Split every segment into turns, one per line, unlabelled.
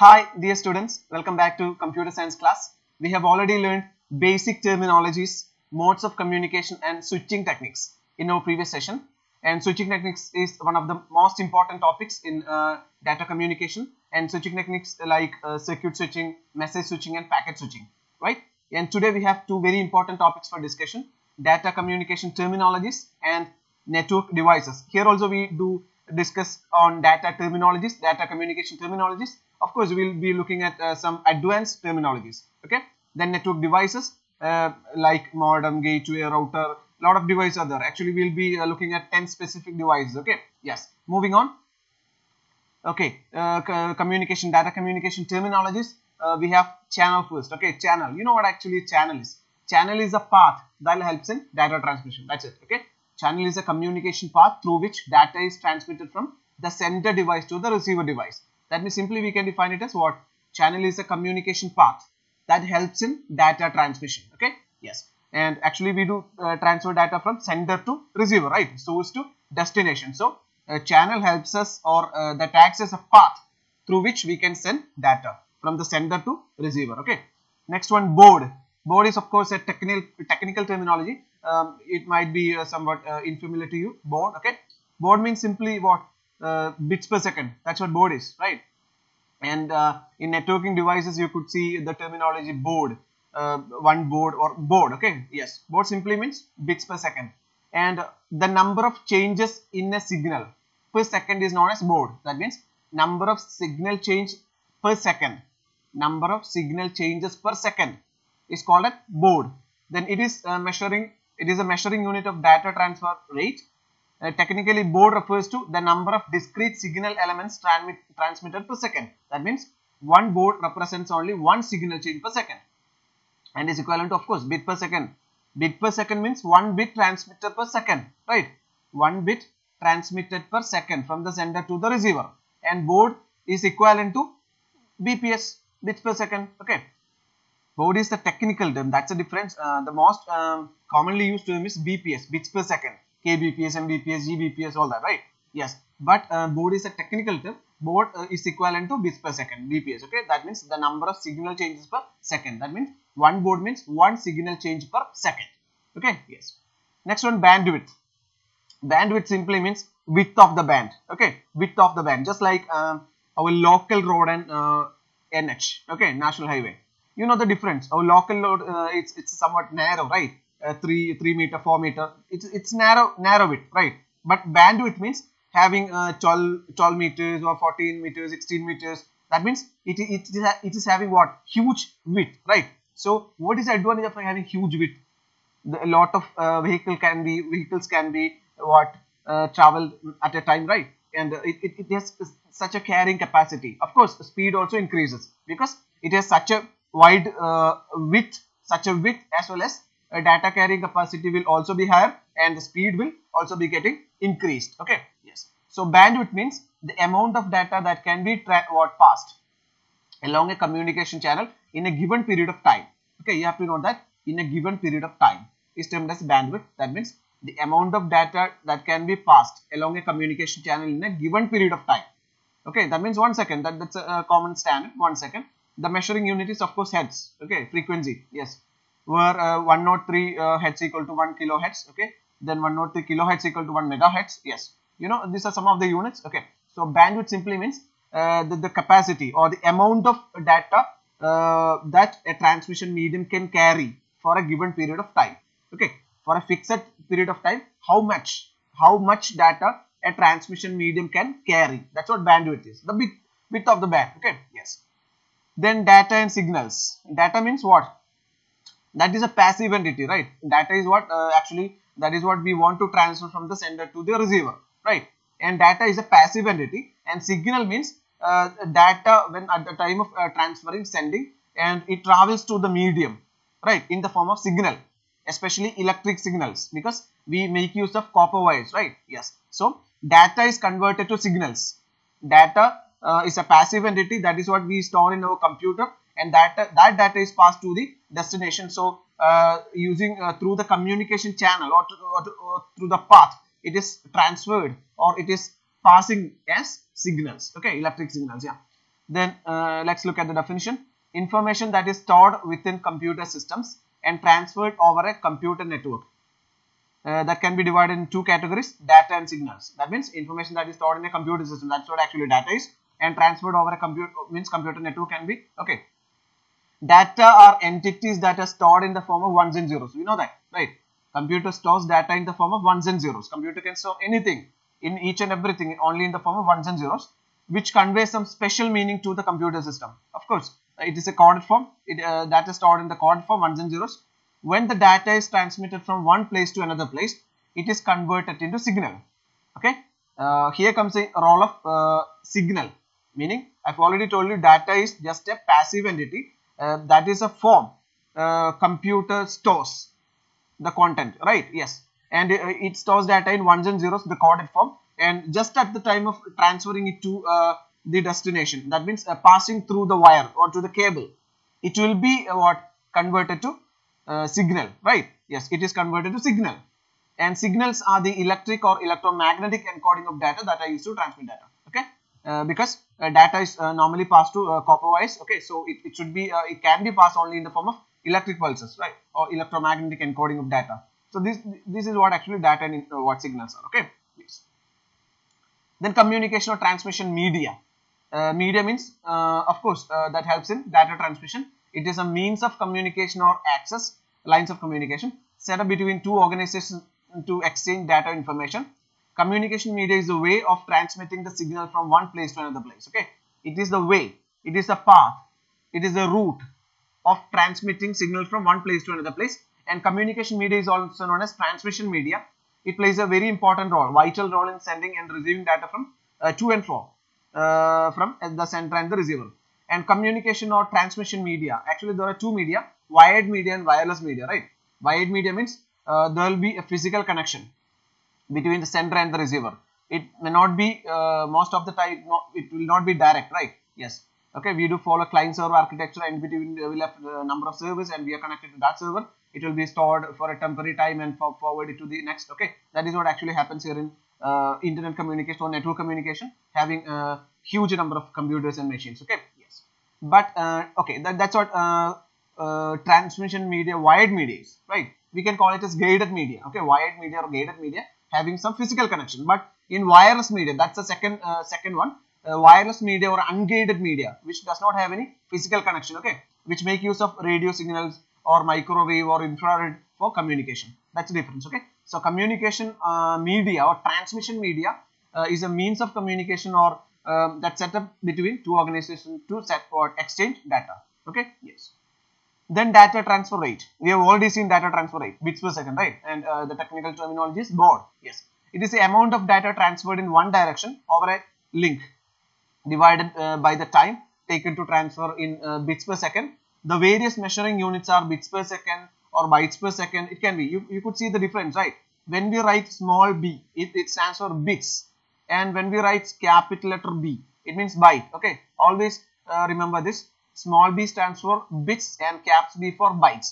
Hi dear students, welcome back to computer science class. We have already learned basic terminologies, modes of communication and switching techniques in our previous session. And switching techniques is one of the most important topics in uh, data communication and switching techniques like uh, circuit switching, message switching and packet switching, right? And today we have two very important topics for discussion, data communication terminologies and network devices. Here also we do discuss on data terminologies, data communication terminologies. Of course, we will be looking at uh, some advanced terminologies. Okay. Then network devices uh, like modem, gateway, router. A lot of devices are there. Actually, we will be uh, looking at 10 specific devices. Okay. Yes. Moving on. Okay. Uh, communication, data communication terminologies. Uh, we have channel first. Okay. Channel. You know what actually channel is? Channel is a path that helps in data transmission. That's it. Okay. Channel is a communication path through which data is transmitted from the sender device to the receiver device. That means simply we can define it as what? Channel is a communication path that helps in data transmission. Okay. Yes. And actually we do uh, transfer data from sender to receiver, right? Source to destination. So a channel helps us or uh, that acts as a path through which we can send data from the sender to receiver. Okay. Next one baud. Baud is of course a technical technical terminology um, it might be uh, somewhat uh, unfamiliar to you Baud. okay Baud means simply what uh, bits per second. That's what baud is right? And uh, in networking devices you could see the terminology baud, uh, one baud or baud, okay? Yes baud simply means bits per second. And the number of changes in a signal per second is known as baud. that means number of signal change per second. Number of signal changes per second is called a baud then it is uh, measuring it is a measuring unit of data transfer rate. Uh, technically, baud refers to the number of discrete signal elements transmit, transmitted per second. That means one baud represents only one signal change per second and is equivalent to of course bit per second. Bit per second means one bit transmitted per second, right? One bit transmitted per second from the sender to the receiver and baud is equivalent to BPS bits per second. Okay. Baud is the technical term. That's the difference. Uh, the most um, commonly used term is BPS, bits per second. Kbps, mbps, gbps, all that, right? Yes. But uh, baud is a technical term. Baud uh, is equivalent to bits per second, BPS. Okay. That means the number of signal changes per second. That means one baud means one signal change per second. Okay. Yes. Next one, bandwidth. Bandwidth simply means width of the band. Okay. Width of the band. Just like um, our local road and NH. Okay. National highway you know the difference our local road uh, it's it's somewhat narrow right uh, 3 3 meter 4 meter. It's it's narrow narrow width right? But bandwidth means having uh, 12 12 meters or 14 meters 16 meters. That means it, it, it is having what? Huge width right? So what is the advantage of having huge width? The, a lot of uh, vehicle can be vehicles can be what uh, travel at a time right? And it, it, it has such a carrying capacity. Of course speed also increases because it has such a wide uh, width such a width as well as uh, data carrying capacity will also be higher and the speed will also be getting increased. Okay? Yes. So bandwidth means the amount of data that can be what passed along a communication channel in a given period of time. Okay? You have to know that in a given period of time. Is termed as bandwidth. That means the amount of data that can be passed along a communication channel in a given period of time. Okay? That means one second. That that's a, a common standard. One second. The measuring unit is of course hertz okay? Frequency. Yes where uh, 103 uh, hertz equal to 1 kilohertz okay? Then 103 kilohertz equal to 1 megahertz yes. You know these are some of the units okay? So bandwidth simply means uh, the, the, capacity or the amount of data uh, that a transmission medium can carry for a given period of time okay? For a fixed period of time how much how much data a transmission medium can carry. That's what bandwidth is the bit width of the band okay? Yes. Then data and signals. Data means what that is a passive entity right? Data is what uh, actually that is what we want to transfer from the sender to the receiver right? And data is a passive entity and signal means uh, data when at the time of uh, transferring sending and it travels to the medium right? In the form of signal especially electric signals because we make use of copper wires right? Yes. So data is converted to signals. Data uh, is a passive entity that is what we store in our computer and that that data is passed to the destination so uh, using uh, through the communication channel or, to, or, to, or, through the path it is transferred or it is passing as signals okay electric signals yeah Then uh, let's look at the definition. Information that is stored within computer systems and transferred over a computer network. Uh, that can be divided in two categories, data and signals. That means information that is stored in a computer system. That's what actually data is. And transferred over a computer means computer network can be okay. Data are entities that are stored in the form of ones and zeros. We know that, right? Computer stores data in the form of ones and zeros. Computer can store anything in each and everything only in the form of ones and zeros, which conveys some special meaning to the computer system. Of course, it is a coded form. It uh, data stored in the coded form ones and zeros. When the data is transmitted from one place to another place, it is converted into signal. Okay. Uh, here comes a role of uh, signal, meaning I've already told you data is just a passive entity. Uh, that is a form. Uh, computer stores the content, right? Yes. And uh, it stores data in ones and zeros, the coded form. And just at the time of transferring it to uh, the destination, that means passing through the wire or to the cable, it will be what converted to uh, signal, right? Yes, it is converted to signal. And signals are the electric or electromagnetic encoding of data that are used to transmit data? Uh, because uh, data is uh, normally passed to uh, copper wires, okay? So it, it should be, uh, it can be passed only in the form of electric pulses, right? Or electromagnetic encoding of data. So this, this is what actually data and what signals are, okay? Yes. Then communication or transmission media. media means, of course, that helps in data transmission it is a means of communication or access lines of communication set up between two organizations to exchange data information. Communication media is a way of transmitting the signal from one place to another place. Okay, it is the way, it is a path, it is a route of transmitting signal from one place to another place. And communication media is also known as transmission media. It plays a very important role, vital role in sending and receiving data from uh, to and fro uh, from the sender and the receiver and communication or transmission media. Actually, there are two media, wired media and wireless media, right? Wired media means uh, there will be a physical connection between the sender and the receiver. It may not be, uh, most of the time, it will not be direct, right? Yes. Okay, we do follow client server architecture and between we will have a number of servers and we are connected to that server. It will be stored for a temporary time and for forwarded to the next. Okay, that is what actually happens here in uh, internet communication or network communication, having a huge number of computers and machines. Okay, yes. but uh, okay that, that's what uh, uh, transmission media wired media is right we can call it as guided media okay wired media or guided media having some physical connection. But in wireless media that's the second uh, second one. Uh, wireless media or unguided media which does not have any physical connection okay? Which make use of radio signals or microwave or infrared for communication. That's the difference okay? So communication uh, media or transmission media is a means of communication or um, that's set up between two organizations to set or exchange data. Okay, yes. Then data transfer rate. We have already seen data transfer rate, bits per second, right? And uh, the technical terminology is baud. Yes, it is the amount of data transferred in one direction over a link divided uh, by the time taken to transfer in uh, bits per second. The various measuring units are bits per second or bytes per second. It can be. You, you could see the difference, right? When we write small b, it, it stands for bits and when we write capital letter B it means byte okay always uh, remember this small b stands for bits and caps B for bytes.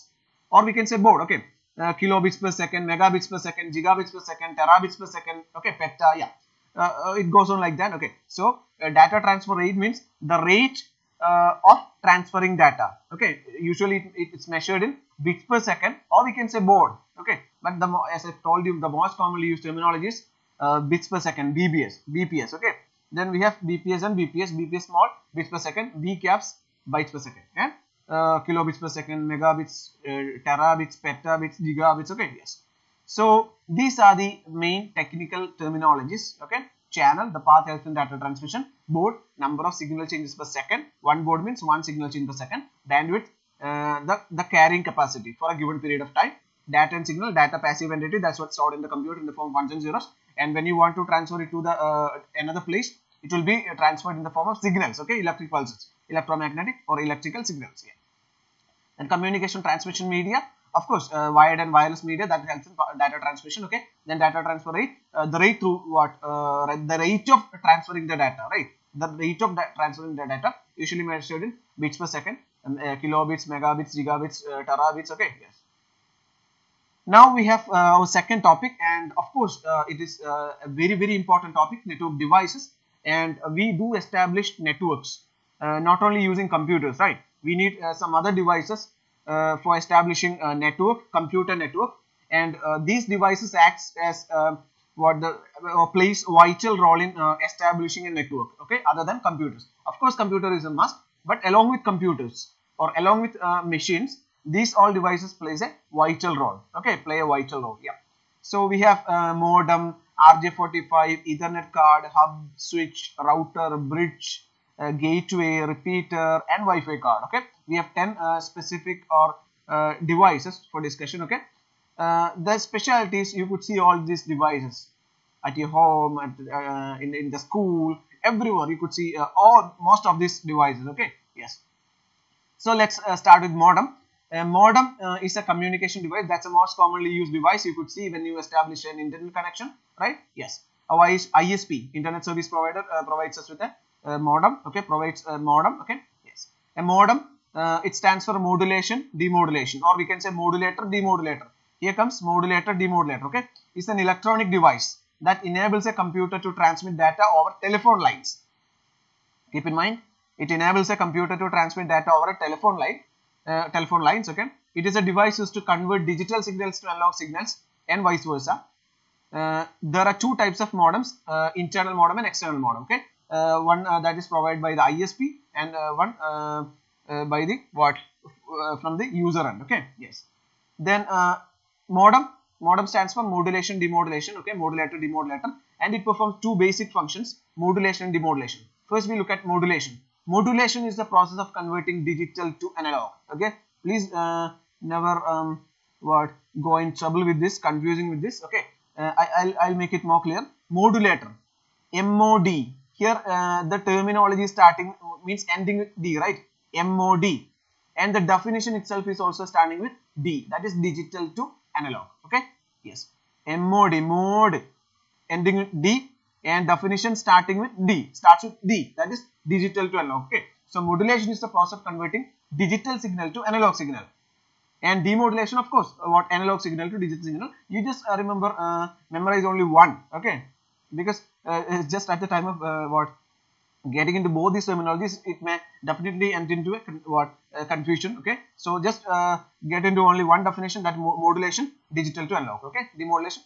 Or we can say baud okay. Uh, kilobits per second megabits per second gigabits per second terabits per second okay peta yeah. Uh, uh it goes on like that okay. So uh, data transfer rate means the rate uh, of transferring data okay. Usually it, it's measured in bits per second or we can say baud okay. But the as i told you the most commonly used terminology is uh, bits per second BBS BPS okay. Then we have BPS and BPS BPS small bits per second B caps bytes per second yeah? Uh, kilobits per second megabits uh, terabits petabits gigabits okay yes. So these are the main technical terminologies okay? Channel the path helps in data transmission. Baud, number of signal changes per second. One baud means one signal change per second. Bandwidth uh, the the carrying capacity for a given period of time. Data and signal data passive entity that's what's stored in the computer in the form of ones and zeros. And when you want to transfer it to the uh, another place it will be transferred in the form of signals okay? Electric pulses electromagnetic or electrical signals yeah. and communication transmission media of course uh, wired and wireless media that helps in data transmission okay? Then data transfer rate uh, the rate through what uh, the rate of transferring the data right? The rate of transferring the data usually measured in bits per second um, uh, kilobits megabits gigabits uh, terabits okay? Yes. Now we have uh, our second topic and of course it is a very very important topic network devices. And we do establish networks not only using computers, right? We need uh, some other devices uh, for establishing a network, computer network, and uh, these devices acts as uh, what the uh, plays vital role in uh, establishing a network. Okay, other than computers. Of course, computer is a must, but along with computers or along with uh, machines, these all devices plays a vital role. Okay, play a vital role. Yeah. So we have uh, modem, RJ45, Ethernet card, hub, switch, router, bridge, uh, gateway, repeater, and Wi-Fi card. Okay, we have 10 uh, specific or uh, devices for discussion. Okay, uh, the specialties you could see all these devices at your home, at uh, in in the school, everywhere you could see uh, all most of these devices. Okay, yes. So let's start with modem. A modem is a communication device. That's a most commonly used device. You could see when you establish an internet connection, right? Yes. Our ISP, Internet Service Provider, provides us with a modem. Okay, provides a modem. Okay, yes. A modem, uh, it stands for modulation, demodulation, or we can say modulator, demodulator. Here comes modulator, demodulator. Okay, it's an electronic device that enables a computer to transmit data over telephone lines. Keep in mind, it enables a computer to transmit data over a telephone line uh, telephone lines okay it is a device used to convert digital signals to analog signals and vice versa uh, there are two types of modems uh, internal modem and external modem okay one uh, that is provided by the isp and uh, one by the what from the user end okay? Yes. Then modem. Modem stands for modulation demodulation okay? Modulator demodulator and it performs two basic functions modulation and demodulation. First we look at modulation. Modulation is the process of converting digital to analog okay? Please uh, never um, what go in trouble with this confusing with this okay? Uh, I, will I'll make it more clear. Modulator. Mod here uh, the terminology starting means ending with d right? Mod and the definition itself is also starting with d. That is digital to analog okay? Yes. Mod mode. Ending with d. And definition starting with D. Starts with D. That is digital to analog okay? So modulation is the process of converting digital signal to analog signal. And demodulation of course what analog signal to digital signal? You just uh, remember uh, memorize only one okay? Because uh, just at the time of uh, what? Getting into both these terminologies it may definitely end into a what? Uh, confusion okay? So just uh, get into only one definition that mo modulation digital to analog okay? Demodulation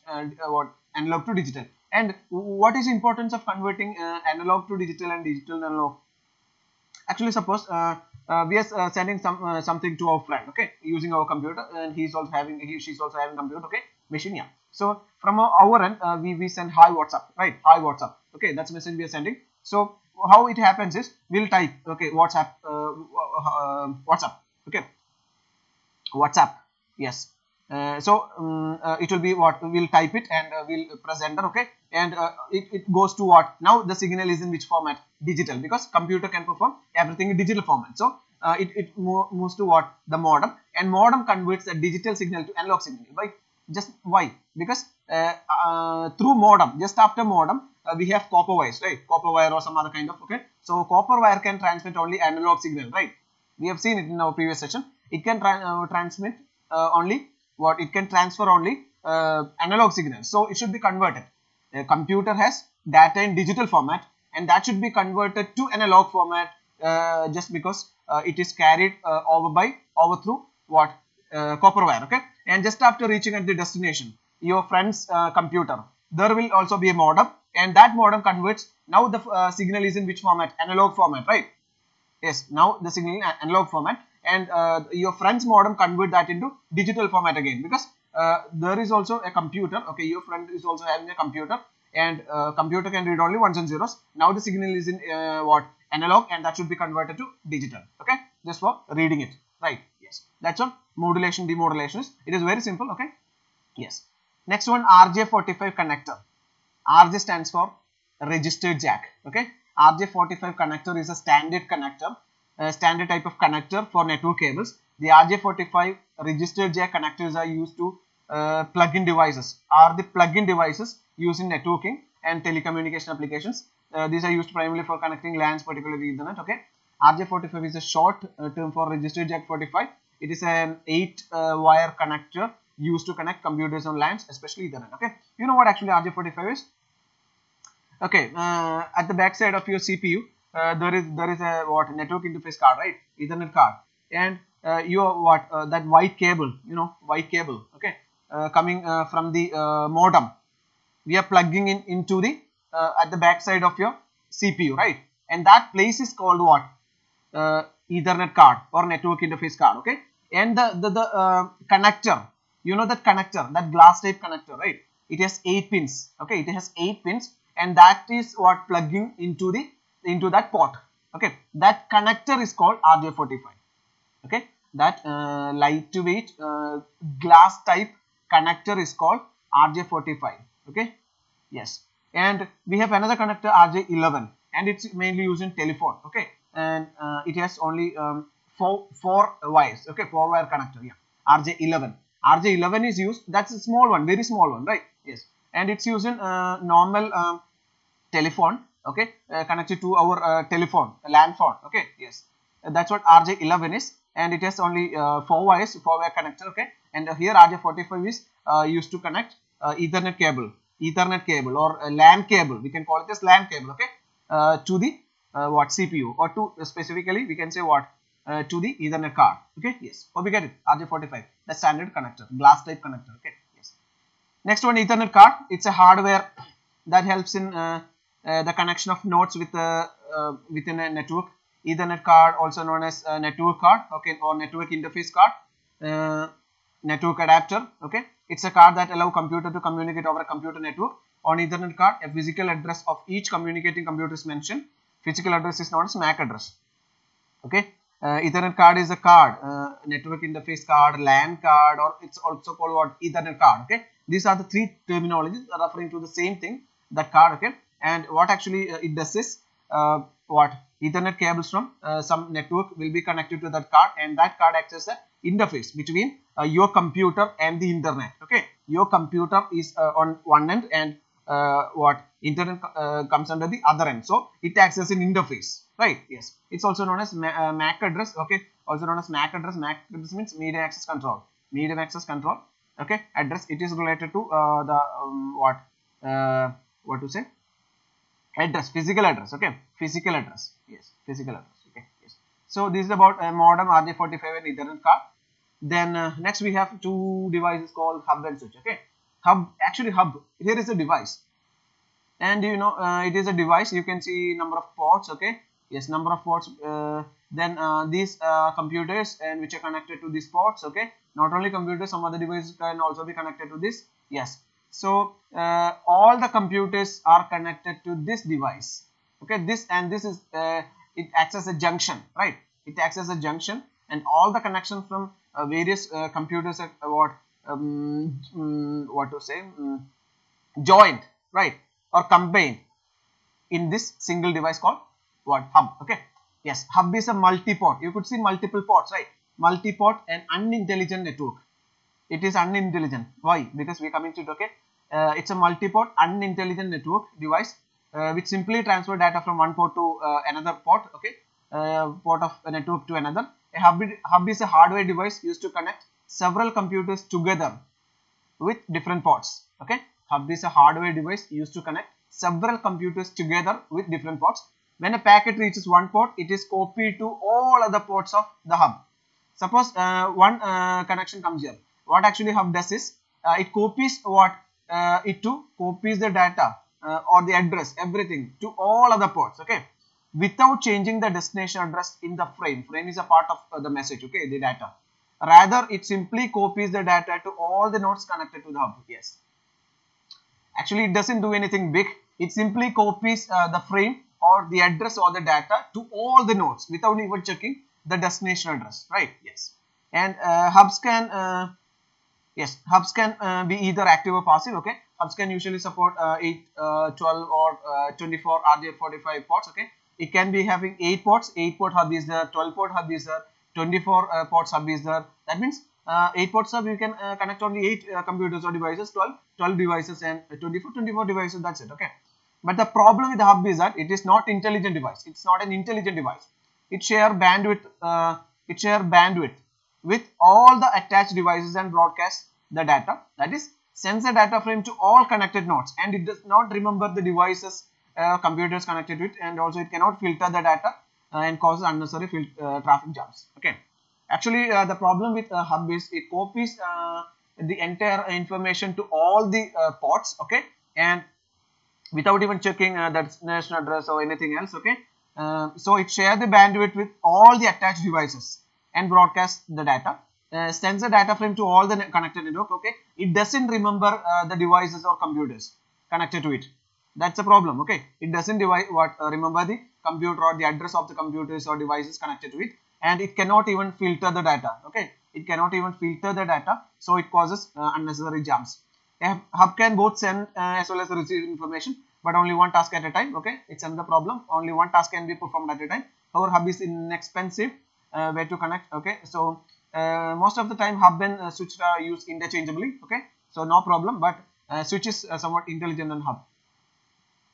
what? Analog to digital. And what is importance of converting uh, analog to digital and digital to analog? Actually, suppose uh, uh, we are uh, sending some uh, something to our friend, okay, using our computer, and he's also having he she's also having computer, okay, machine, yeah. So from our, end, uh, we we send hi WhatsApp, right? Hi WhatsApp, okay, that's message we are sending. So how it happens is we'll type, okay, WhatsApp, WhatsApp, okay, WhatsApp, yes. Uh, so um, uh, it will be what we'll type it and uh, we'll press enter okay? And it, it goes to what? Now the signal is in which format? Digital because computer can perform everything in digital format. So it, it moves to what? The modem. And modem converts a digital signal to analog signal right just why? Because through modem just after modem uh, we have copper wires right? Copper wire or some other kind of okay? So copper wire can transmit only analog signal right? We have seen it in our previous session. It can tra uh, transmit uh, only what it can transfer only uh, analog signals so it should be converted. A computer has data in digital format and that should be converted to analog format uh, just because uh, it is carried uh, over by over through what uh, copper wire okay? And just after reaching at the destination your friend's uh, computer. There will also be a modem and that modem converts now the signal is in which format? Analog format right? Yes now the signal in analog format and uh, your friend's modem convert that into digital format again because uh, there is also a computer okay? Your friend is also having a computer and uh, computer can read only ones and zeros. Now the signal is in uh, what? Analog and that should be converted to digital okay? Just for reading it right? Yes that's what modulation demodulation it is very simple okay yes next one rj45 connector rj stands for registered jack okay rj45 connector is a standard connector a standard type of connector for network cables. The RJ45 registered jack connectors are used to uh, plug-in devices are the plug-in devices used in networking and telecommunication applications. Uh, these are used primarily for connecting LANs, particularly Ethernet. Okay, RJ45 is a short uh, term for registered jack 45. It is an 8-wire uh, connector used to connect computers on LANs, especially Ethernet. Okay, you know what actually RJ45 is? Okay, uh, at the back side of your CPU, uh, there is there is a what network interface card right? Ethernet card. And uh, your what uh, that white cable you know white cable okay? Uh, coming uh, from the modem. We are plugging in into the at the back side of your CPU right? And that place is called what? Ethernet card or network interface card okay and the the, the uh, connector. You know that connector that glass type connector right? It has eight pins okay? It has eight pins and that is what plugging into the into that port okay? That connector is called RJ45 okay? That uh, lightweight uh, glass type connector is called RJ45 okay? Yes. And we have another connector RJ11 and it's mainly used in telephone okay? And uh, it has only um, four four wires. Okay four wire connector yeah. RJ11 RJ11 is used. That's a small one very small one right? Yes. And it's used in uh, normal um, telephone okay? Uh, connected to our uh, telephone land phone okay? Yes. That's what RJ11 is. And it has only uh, four wires four wire connector okay? And here RJ45 is uh, used to connect uh, ethernet cable ethernet cable or LAN cable. We can call it as LAN cable okay? To the what CPU or to specifically we can say what uh, to the ethernet card. Okay? Yes. Hope you get it. RJ45 the standard connector. Glass type connector. Okay? Yes. Next one ethernet card. It's a hardware that helps in uh, uh, the connection of nodes with uh, uh, within a network. Ethernet card also known as network card okay or network interface card network adapter okay? It's a card that allow computer to communicate over a computer network. On ethernet card a physical address of each communicating computer is mentioned. Physical address is known as mac address. Okay uh, ethernet card is a card. Uh, network interface card lan card or it's also called what? Ethernet card okay? These are the three terminologies referring to the same thing that card okay? And what actually uh, it does is uh, what? Ethernet cables from uh, some network will be connected to that card and that card acts as the interface between uh, your computer and the internet okay? Your computer is on one end and what? Internet comes under the other end. So it acts as an interface right yes. It's also known as uh, mac address okay? Also known as mac address. Mac address means medium access control. Medium access control okay? Address it is related to uh, the um, what uh, what to say? Address physical address okay? Physical address yes physical address okay yes. So this is about a modem rj45 and ethernet card then uh, next we have two devices called hub and switch okay? Hub actually hub here is a device. And you know uh, it is a device. You can see number of ports okay yes number of ports uh, then uh, these uh, computers and which are connected to these ports okay? Not only computers some other devices can also be connected to this. Yes. So uh, all the computers are connected to this device okay? This and this is uh, it acts as a junction right? It acts as a junction and all the connections from uh, various computers are what um, mm, what to say mm, joined right? Or combined in this single device called what hub okay? Yes hub is a multi-port you could see multiple ports right? Multi-port and unintelligent network. It is unintelligent. Why? Because we are coming to it okay uh, it's a multi-port unintelligent network device uh, which simply transfer data from one port to uh, another port okay? Uh, port of a network to another. A hub, hub is a hardware device used to connect several computers together with different ports okay? Hub is a hardware device used to connect several computers together with different ports when a packet reaches one port it is copied to all other ports of the hub. Suppose uh, one uh, connection comes here. What actually hub does is uh, it copies what uh, it to copies the data uh, or the address everything to all other ports okay? Without changing the destination address in the frame. Frame is a part of uh, the message okay the data. Rather it simply copies the data to all the nodes connected to the hub yes. Actually it doesn't do anything big. It simply copies the frame or the address or the data to all the nodes without even checking the destination address right? Yes. And uh, hubs can uh, yes hubs can uh, be either active or passive okay? Hubs can usually support uh, 8 uh, 12 or uh, 24 rj45 ports? Okay. It can be having 8 ports. 8 port hub is there. 12 port hub is there. 24 uh, ports hub is there. That means uh, 8 ports hub you can connect only 8 uh, computers or devices. 12 12 devices and 24 24 devices. That's it. Okay but the problem with the hub is that it is not intelligent device. It's not an intelligent device. It share bandwidth uh, it share bandwidth with all the attached devices and broadcast the data. That is sends the data frame to all connected nodes. And it does not remember the devices uh, computers connected to it and also it cannot filter the data uh, and causes unnecessary uh, traffic jams. Okay. Actually uh, the problem with hub is it copies uh, the entire information to all the ports. Okay. And without even checking uh, that destination address or anything else okay? Uh, so it share the bandwidth with all the attached devices and broadcast the data uh, sends the data frame to all the ne- connected network okay? It doesn't remember uh, the devices or computers connected to it. That's a problem okay? It doesn't what uh, remember the computer or the address of the computers or devices connected to it and it cannot even filter the data okay? It cannot even filter the data so it causes uh, unnecessary jams a hub can both send uh, as well as receive information but only one task at a time okay? It's another problem. Only one task can be performed at a time. However hub is inexpensive uh, way to connect okay? So uh, most of the time hub and uh, switch are used interchangeably okay? So no problem but uh, switch is uh, somewhat intelligent than hub.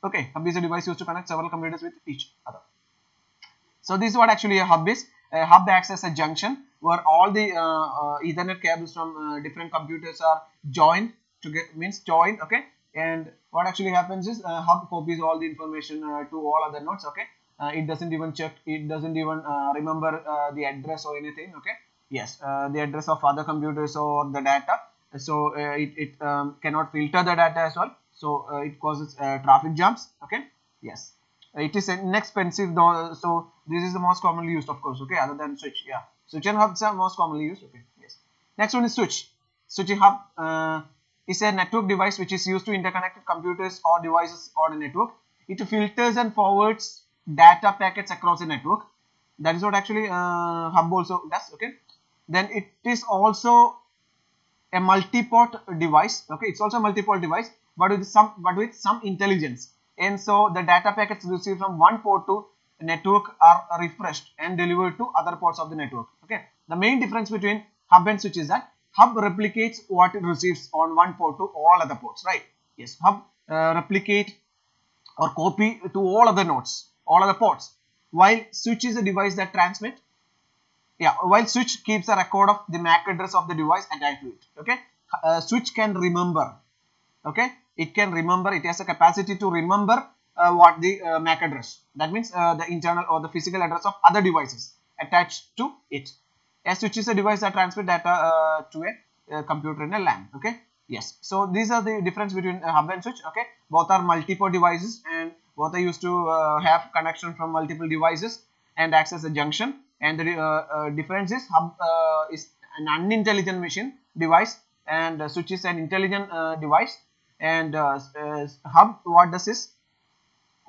Okay hub is a device used to connect several computers with each other. So this is what actually a hub is. A hub acts as a junction where all the uh, uh, ethernet cables from different computers are joined to get means join okay? And what actually happens is uh, hub copies all the information uh, to all other nodes okay? Uh, it doesn't even check it doesn't even uh, remember uh, the address or anything okay? Yes uh, the address of other computers or the data. So it, it um, cannot filter the data as well. So it causes traffic jams okay? Yes. It is inexpensive though so this is the most commonly used of course okay? Other than switch yeah. Switch and hubs are most commonly used okay? Yes. Next one is switch. Switching hub is a network device which is used to interconnect computers or devices or a network. It filters and forwards data packets across the network. That is what actually uh, hub also does okay. Then it is also a multi-port device okay? It's also a multi-port device but with some but with some intelligence. And so the data packets received from one port to network are refreshed and delivered to other ports of the network okay? The main difference between hub and switch is that hub replicates what it receives on one port to all other ports right? Yes hub uh, replicate or copy to all other nodes all other ports while switch is a device that transmit. Yeah while switch keeps a record of the mac address of the device attached to it okay? Uh, switch can remember okay? It can remember it has a capacity to remember uh, what the uh, mac address. That means uh, the internal or the physical address of other devices attached to it a switch is a device that transmit data uh, to a, uh, computer in a LAN okay? Yes. So these are the difference between hub and switch okay? Both are multi-port devices and both are used to uh, have connection from multiple devices and acts as a junction. And the uh, uh, difference is hub uh, is an unintelligent machine device and uh, switch is an intelligent uh, device. And uh, uh, hub what does is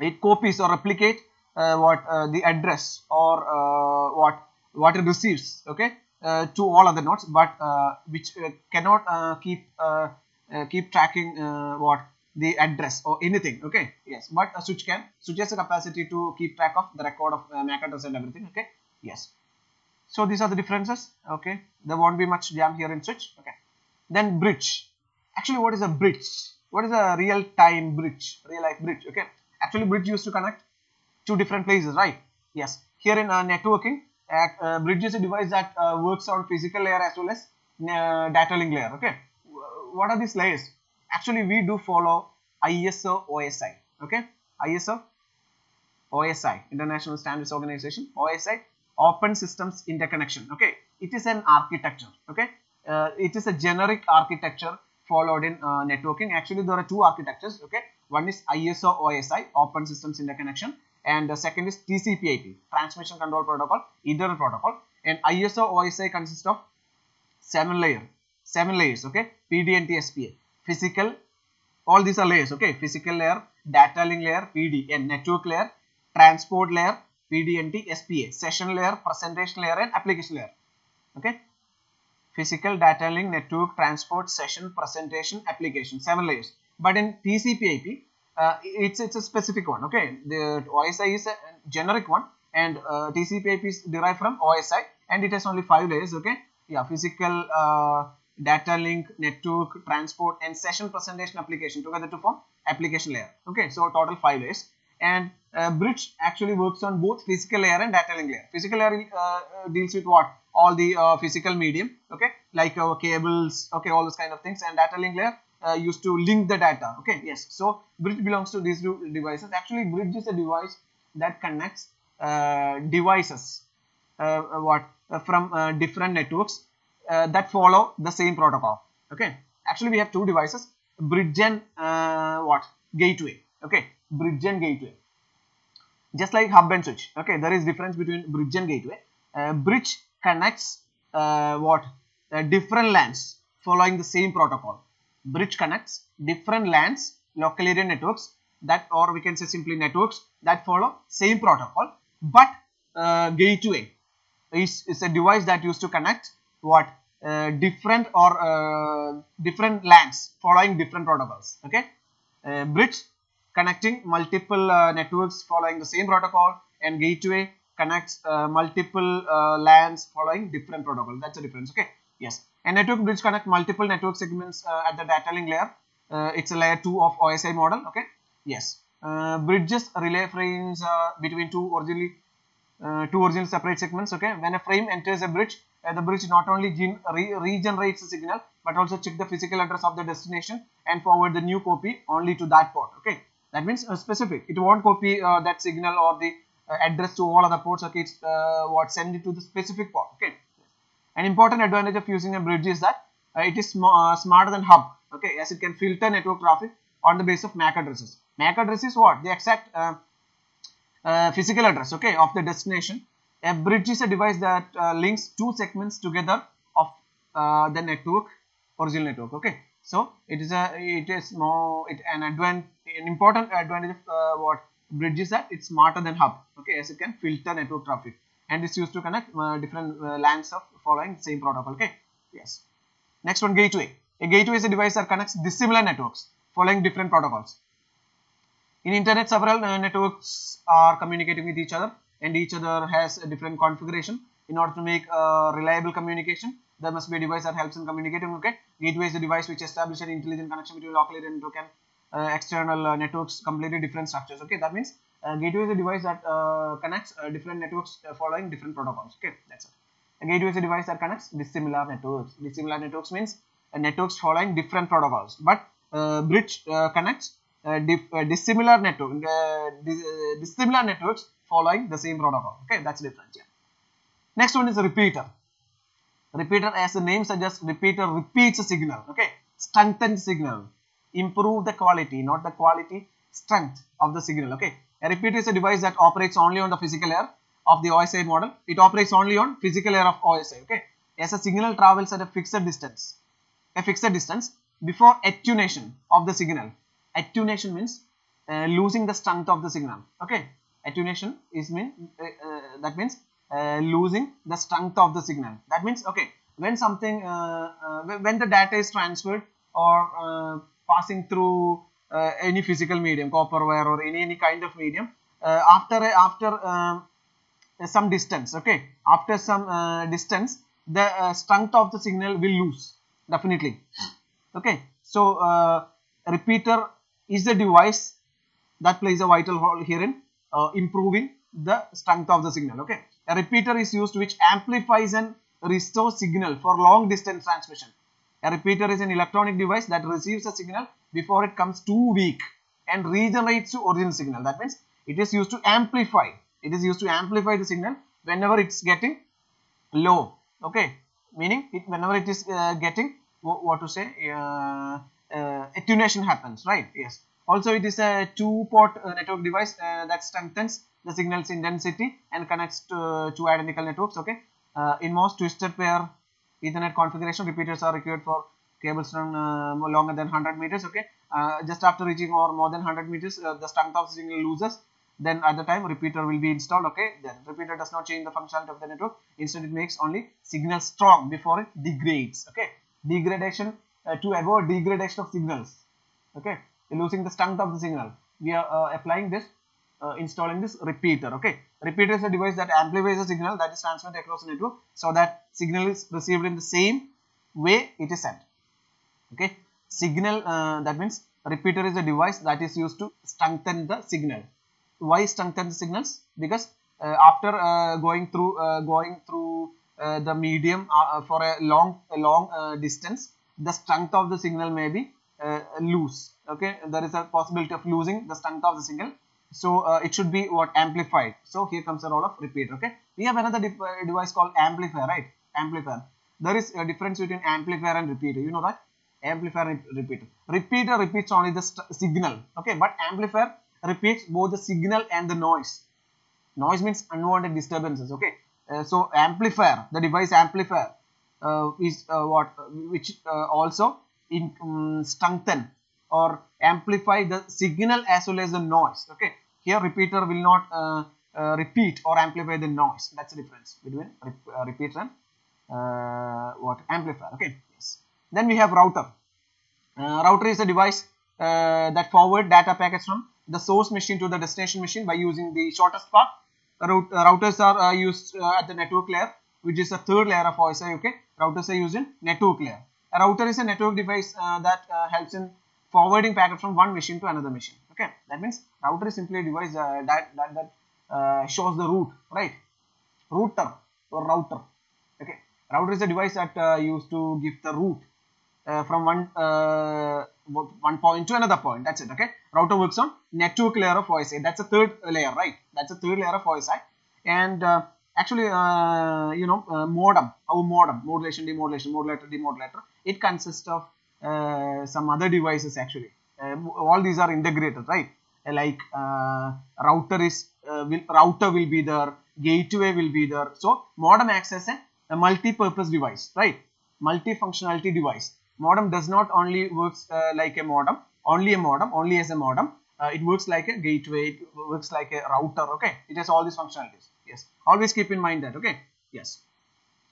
it copies or replicate uh, what uh, the address or uh, what what it receives okay uh, to all other nodes but uh, which uh, cannot uh, keep uh, uh, keep tracking what? The address or anything okay? Yes but a switch can switch has a capacity to keep track of the record of MAC address and everything okay? Yes. So these are the differences okay? There won't be much jam here in switch okay? Then bridge. Actually what is a bridge? What is a real time bridge? Real life bridge okay? Actually bridge used to connect two different places right? Yes. Here in uh, networking uh, bridge is a device that uh, works on physical layer as well as uh, data link layer okay? What are these layers? Actually we do follow ISO OSI okay? ISO OSI International Standards Organization OSI Open Systems Interconnection okay? It is an architecture okay? Uh, it is a generic architecture followed in uh, networking. Actually there are two architectures okay? One is ISO OSI Open Systems Interconnection and the second is TCP/IP Transmission Control Protocol Internet Protocol. And ISO OSI consists of seven layer seven layers okay? PDNT SPA physical all these are layers okay? Physical layer data link layer PD and network layer transport layer PDNT SPA session layer presentation layer and application layer okay? Physical data link network transport session presentation application seven layers. But in TCP/IP uh, it's it's a specific one okay? The OSI is a generic one and uh, TCP/IP is derived from OSI and it has only five layers okay? Yeah physical uh, data link network transport and session presentation application together to form application layer okay? So total five layers and uh, bridge actually works on both physical layer and data link layer. Physical layer uh, uh, deals with what? All the uh, physical medium okay? Like our cables okay? All those kind of things and data link layer uh, used to link the data okay? Yes. So bridge belongs to these two devices. Actually bridge is a device that connects uh, devices uh, what uh, from uh, different networks uh, that follow the same protocol okay? Actually we have two devices bridge and uh, what? Gateway okay? Bridge and gateway. Just like hub and switch okay? There is difference between bridge and gateway. Uh, bridge connects uh, what? Uh, different LANs following the same protocol bridge connects different LANs local area networks that or we can say simply networks that follow same protocol but uh, gateway. Is, is a device that used to connect what uh, different or uh, different LANs following different protocols okay? Uh, bridge connecting multiple uh, networks following the same protocol and gateway connects uh, multiple uh, LANs following different protocol. That's the difference okay? Yes a network bridge connect multiple network segments uh, at the data link layer. Uh, it's a layer 2 of OSI model okay? Yes. Uh, bridges relay frames between two originally uh, two original separate segments okay? When a frame enters a bridge uh, the bridge not only re regenerates the signal but also check the physical address of the destination and forward the new copy only to that port okay? That means uh, specific. It won't copy that signal or the address to all other ports okay? It's what send it to the specific port okay an important advantage of using a bridge is that uh, it is uh, smarter than hub okay as it can filter network traffic on the basis of MAC addresses. MAC address is what? The exact uh, uh, physical address okay of the destination. A bridge is a device that uh, links two segments together of uh, the network original network okay. So it is a it is more it an advan an important advantage of what? Bridge is that it's smarter than hub okay as it can filter network traffic and it's used to connect uh, different uh, LANs of following same protocol okay? Yes. Next one gateway. A gateway is a device that connects dissimilar networks following different protocols. In internet several uh, networks are communicating with each other and each other has a different configuration. In order to make uh, reliable communication there must be a device that helps in communicating okay? Gateway is a device which establishes an intelligent connection between local and uh, external uh, networks completely different structures okay? That means uh, gateway is a device that uh, connects uh, different networks uh, following different protocols okay? That's it. A gateway is a device that connects dissimilar networks. Dissimilar networks means uh, networks following different protocols. But bridge uh, connects dissimilar network dis dissimilar networks following the same protocol okay? That's different yeah. Next one is a repeater. Repeater as the name suggests repeater repeats a signal okay? Strengthens signal. Improve the quality not the quality strength of the signal okay a repeater is a device that operates only on the physical layer of the OSI model. It operates only on physical layer of OSI okay? As a signal travels at a fixed distance a fixed distance before attenuation of the signal. Attenuation means uh, losing the strength of the signal okay? Attenuation is mean uh, uh, that means uh, losing the strength of the signal. That means okay when something uh, uh, when- the data is transferred or passing through uh, any physical medium copper wire or any any kind of medium uh, after a- after um, some distance okay? After some uh, distance the uh, strength of the signal will lose definitely. Okay? So uh, repeater is the device that plays a vital role here in improving the strength of the signal okay? A repeater is used which amplifies and restores signal for long distance transmission. A repeater is an electronic device that receives a signal before it comes too weak and regenerates to original signal. That means it is used to amplify. It is used to amplify the signal whenever it's getting low. Okay? Meaning it whenever it is uh, getting wha- what to say uh, uh, attenuation happens right? Yes. Also it is a two port uh, network device uh, that strengthens the signal's intensity and connects to two identical networks okay? Uh, in most twisted pair ethernet configuration repeaters are required for cables run uh, longer than 100 meters okay? Uh, just after reaching or more than 100 meters uh, the strength of signal loses. Then at the time repeater will be installed okay? Then repeater does not change the functionality of the network. Instead it makes only signal strong before it degrades okay? Degradation uh, to avoid degradation of signals okay? Losing the strength of the signal. We are uh, applying this uh, installing this repeater okay? Repeater is a device that amplifies the signal that is transmitted across the network so that signal is received in the same way it is sent okay? Signal uh, that means repeater is a device that is used to strengthen the signal. Why strengthen the signals? Because uh, after uh, going through uh, going through uh, the medium uh, for a long a long distance the strength of the signal may be lose okay? There is a possibility of losing the strength of the signal. So it should be what? Amplified. So here comes the role of repeater. Okay? We have another de device called amplifier right? Amplifier. There is a difference between amplifier and repeater. You know that amplifier repeater repeater repeats only the signal okay? But amplifier repeats both the signal and the noise. Noise means unwanted disturbances okay? Uh, so amplifier the device amplifier uh, is uh, what which uh, also in um, strengthen or amplify the signal as well as the noise okay? Here repeater will not uh, uh, repeat or amplify the noise. That's the difference between rep repeater and what amplifier okay then we have router. Router is a device that forward data packets from the source machine to the destination machine by using the shortest path. Routers are used at the network layer which is a third layer of OSI okay? Routers are used in network layer. A router is a network device uh, that uh, helps in forwarding packet from one machine to another machine okay? That means router is simply a device uh, that that, that shows the route right? Router or router okay? Router is a device that used to give the route. uh, from one uh, one point to another point. That's it okay? Router works on network layer of OSI that's a third layer right? That's a third layer of OSI and uh, actually you know modem our modem modulation demodulation modulator demodulator. It consists of uh, some other devices actually. Uh, all these are integrated right? Uh, like router is will, router will be there gateway will be there. So modem acts as a, a multi-purpose device right? Multi-functionality device modem does not only works like a modem only a modem only as a modem. Uh, it works like a gateway it works like a router okay? It has all these functionalities yes. Always keep in mind that okay? Yes.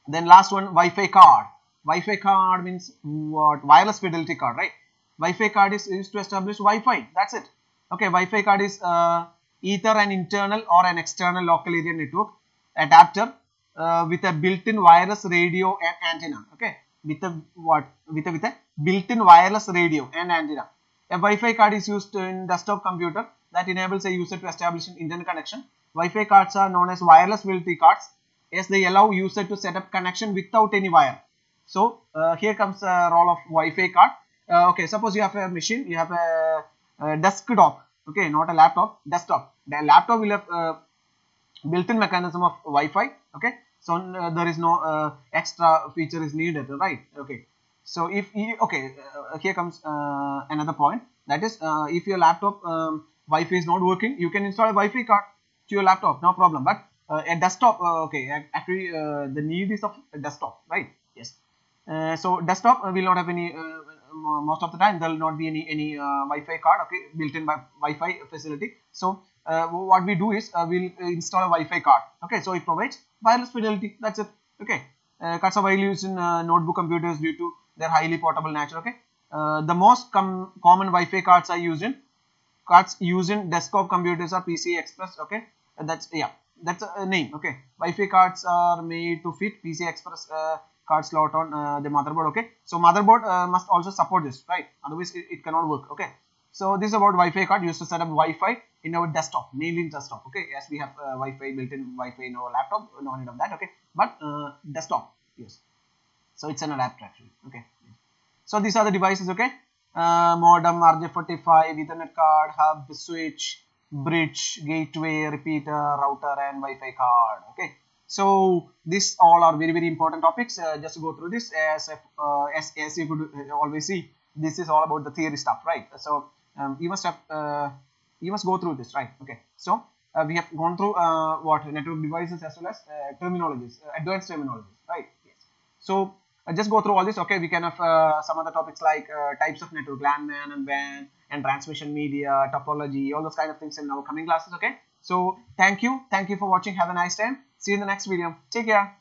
Then last one wi-fi card. Wi-fi card means what? Wireless fidelity card right? Wi-fi card is used to establish wi-fi that's it. Okay wi-fi card is uh, either an internal or an external local area network adapter uh, with a built-in wireless radio antenna okay with a what with a with a built-in wireless radio and antenna a Wi-Fi card is used in desktop computer that enables a user to establish an internet connection. Wi-Fi cards are known as wireless fidelity cards as they allow user to set up connection without any wire. So uh, here comes the role of Wi-Fi card. Uh, okay, suppose you have a machine, you have a, a, desktop, okay, not a laptop, desktop. The laptop will have a built-in mechanism of Wi-Fi, okay. So uh, there is no uh, extra feature is needed, right? Okay. So if you, okay, uh, here comes another point. That is, if your laptop um, Wi-Fi is not working, you can install a Wi-Fi card to your laptop, no problem. But uh, a desktop, uh, okay, actually uh, the need is of a desktop, right? Yes. so desktop will not have any. most of the time, there will not be any any Wi-Fi card, okay, built-in Wi-Fi facility. So what we do is we'll install a Wi-Fi card. Okay, so it provides wireless fidelity. That's it. Okay. Uh, cards are widely used in notebook computers due to their highly portable nature okay uh, the most com common wi-fi cards are used in cards used in desktop computers are pci express okay uh, that's yeah that's a name okay wi-fi cards are made to fit pci express uh, card slot on uh, the motherboard okay so motherboard uh, must also support this right otherwise it, it, cannot work okay so this is about wi-fi card used to set up wi-fi in our desktop mainly in desktop okay? Yes we have uh, wi-fi built-in wi-fi in our laptop no need of that okay? But desktop yes. So it's an adapter actually okay? So these are the devices okay? Uh, modem rj45 ethernet card hub switch bridge gateway repeater router and wi-fi card okay? So these all are very very important topics. Uh, just to go through this. As uh, as, as you could always see this is all about the theory stuff right? So um, you must have uh, you must go through this right okay. So uh, we have gone through uh, what network devices as well as terminologies advanced terminologies right yes. So uh, just go through all this okay we can have uh, some other topics like uh, types of network LAN MAN and WAN and transmission media topology all those kind of things in our coming classes okay. So thank you thank you for watching have a nice time see you in the next video take care